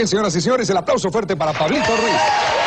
Bien, señoras y señores, el aplauso fuerte para Pablito Ruiz.